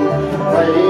fall